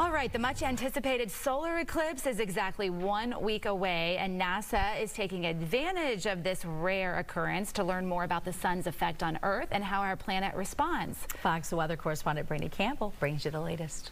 All right, the much anticipated solar eclipse is exactly one week away, and NASA is taking advantage of this rare occurrence to learn more about the sun's effect on Earth and how our planet responds. Fox weather correspondent Brandy Campbell brings you the latest.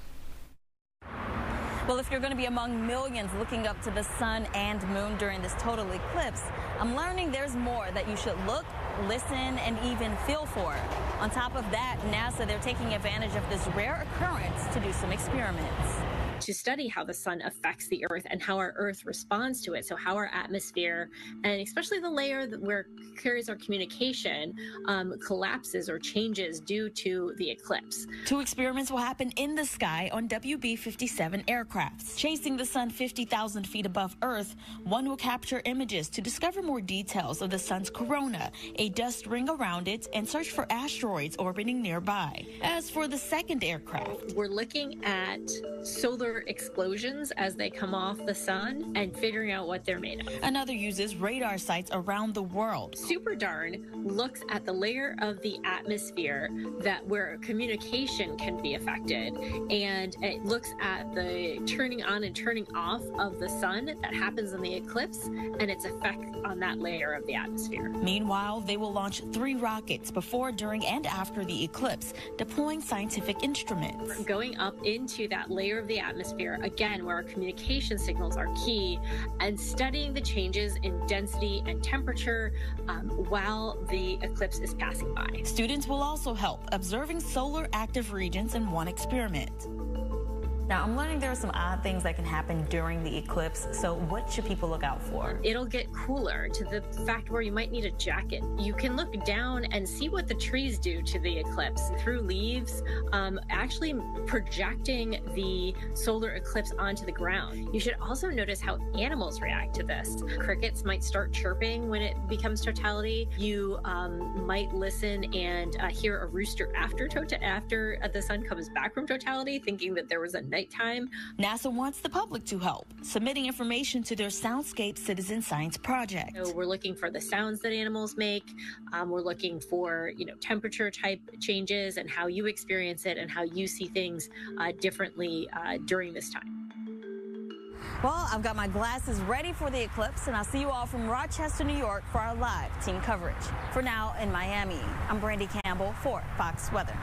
Well, if you're going to be among millions looking up to the sun and moon during this total eclipse, I'm learning there's more that you should look, listen, and even feel for. On top of that, NASA, they're taking advantage of this rare occurrence to do some experiments to study how the sun affects the earth and how our earth responds to it. So, how our atmosphere and especially the layer that where carries our communication um, collapses or changes due to the eclipse. Two experiments will happen in the sky on WB 57 aircrafts. Chasing the sun 50,000 feet above Earth, one will capture images to discover more details of the sun's corona, a dust ring around it, and search for asteroids orbiting nearby. As for the second aircraft, we're looking at solar explosions as they come off the sun and figuring out what they're made of. Another uses radar sites around the world. SuperDARN looks at the layer of the atmosphere that where communication can be affected and it looks at the turning on and turning off of the sun that happens in the eclipse and its effect on that layer of the atmosphere. Meanwhile, they will launch three rockets before, during, and after the eclipse, deploying scientific instruments. Going up into that layer of the atmosphere atmosphere, again, where our communication signals are key, and studying the changes in density and temperature um, while the eclipse is passing by. Students will also help observing solar active regions in one experiment. Now, I'm learning there are some odd things that can happen during the eclipse. So, what should people look out for? It'll get cooler to the fact where you might need a jacket. You can look down and see what the trees do to the eclipse through leaves, um, actually projecting the solar eclipse onto the ground. You should also notice how animals react to this. Crickets might start chirping when it becomes totality. You um, might listen and uh, hear a rooster after after uh, the sun comes back from totality, thinking that there was a nighttime. NASA wants the public to help, submitting information to their Soundscape Citizen Science Project. So we're looking for the sounds that animals make. Um, we're looking for, you know, temperature type changes and how you experience it and how you see things uh, differently uh, during this time. Well, I've got my glasses ready for the eclipse, and I'll see you all from Rochester, New York for our live team coverage. For now, in Miami, I'm Brandy Campbell for Fox Weather.